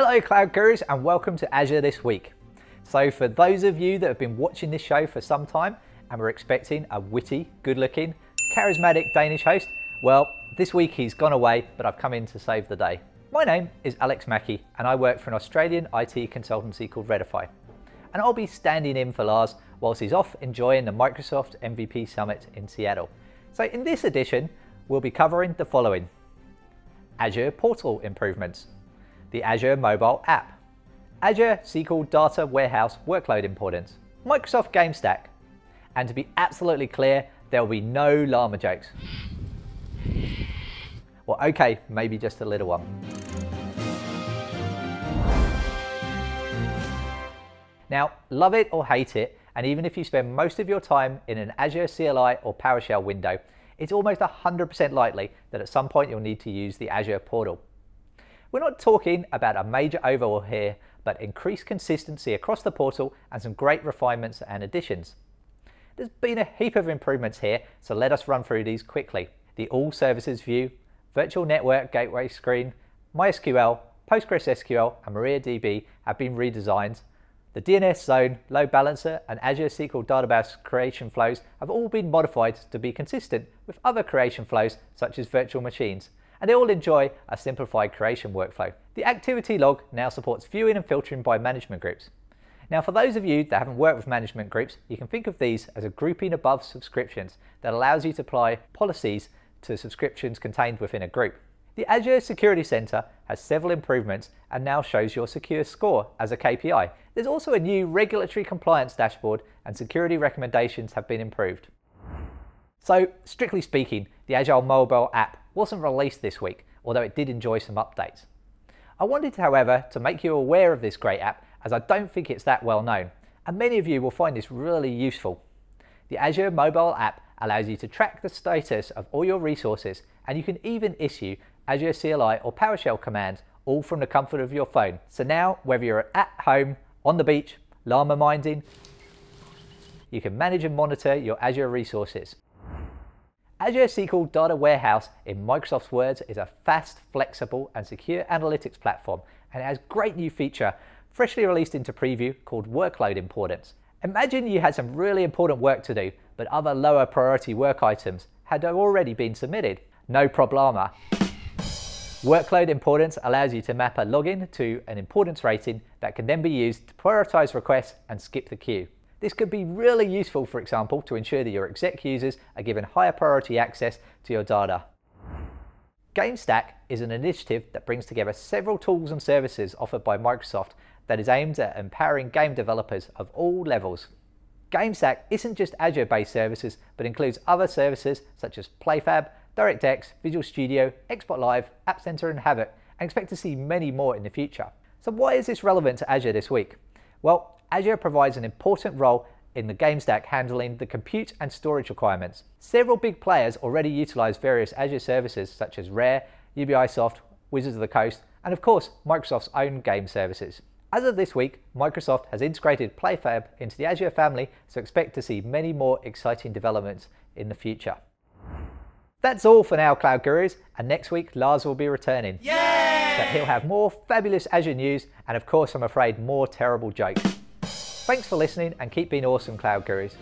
Hello Cloud Gurus and welcome to Azure this week. So for those of you that have been watching this show for some time and were expecting a witty, good looking, charismatic Danish host, well this week he's gone away but I've come in to save the day. My name is Alex Mackey and I work for an Australian IT consultancy called Readify. And I'll be standing in for Lars whilst he's off enjoying the Microsoft MVP Summit in Seattle. So in this edition, we'll be covering the following. Azure Portal improvements, the Azure mobile app, Azure SQL Data Warehouse workload importance, Microsoft GameStack, and to be absolutely clear, there will be no llama jokes. Well, okay, maybe just a little one. Now, love it or hate it, and even if you spend most of your time in an Azure CLI or PowerShell window, it's almost 100% likely that at some point you'll need to use the Azure portal. We're not talking about a major overhaul here, but increased consistency across the portal and some great refinements and additions. There's been a heap of improvements here, so let us run through these quickly. The All Services view, Virtual Network Gateway screen, MySQL, PostgreSQL and MariaDB have been redesigned. The DNS zone, load balancer and Azure SQL database creation flows have all been modified to be consistent with other creation flows such as virtual machines and they all enjoy a simplified creation workflow. The activity log now supports viewing and filtering by management groups. Now for those of you that haven't worked with management groups, you can think of these as a grouping above subscriptions that allows you to apply policies to subscriptions contained within a group. The Azure Security Center has several improvements and now shows your secure score as a KPI. There's also a new regulatory compliance dashboard and security recommendations have been improved. So strictly speaking, the Azure mobile app wasn't released this week, although it did enjoy some updates. I wanted, however, to make you aware of this great app as I don't think it's that well known, and many of you will find this really useful. The Azure mobile app allows you to track the status of all your resources and you can even issue Azure CLI or PowerShell commands all from the comfort of your phone. So now, whether you're at home, on the beach, llama minding, you can manage and monitor your Azure resources. Azure SQL Data Warehouse in Microsoft's words is a fast, flexible and secure analytics platform and it has a great new feature freshly released into preview called Workload Importance. Imagine you had some really important work to do but other lower priority work items had already been submitted. No problema. Workload importance allows you to map a login to an importance rating that can then be used to prioritize requests and skip the queue. This could be really useful, for example, to ensure that your exec users are given higher priority access to your data. GameStack is an initiative that brings together several tools and services offered by Microsoft that is aimed at empowering game developers of all levels. GameStack isn't just Azure-based services, but includes other services such as PlayFab, DirectX, Visual Studio, Xbox Live, App Center and Havok, and expect to see many more in the future. So why is this relevant to Azure this week? Well, Azure provides an important role in the game stack handling the compute and storage requirements. Several big players already utilize various Azure services such as Rare, Ubisoft, Wizards of the Coast, and of course Microsoft's own game services. As of this week, Microsoft has integrated PlayFab into the Azure family, so expect to see many more exciting developments in the future. That's all for now, Cloud Gurus, and next week Lars will be returning. Yay! But he'll have more fabulous Azure news and of course I'm afraid more terrible jokes. Thanks for listening and keep being awesome Cloud Gurus.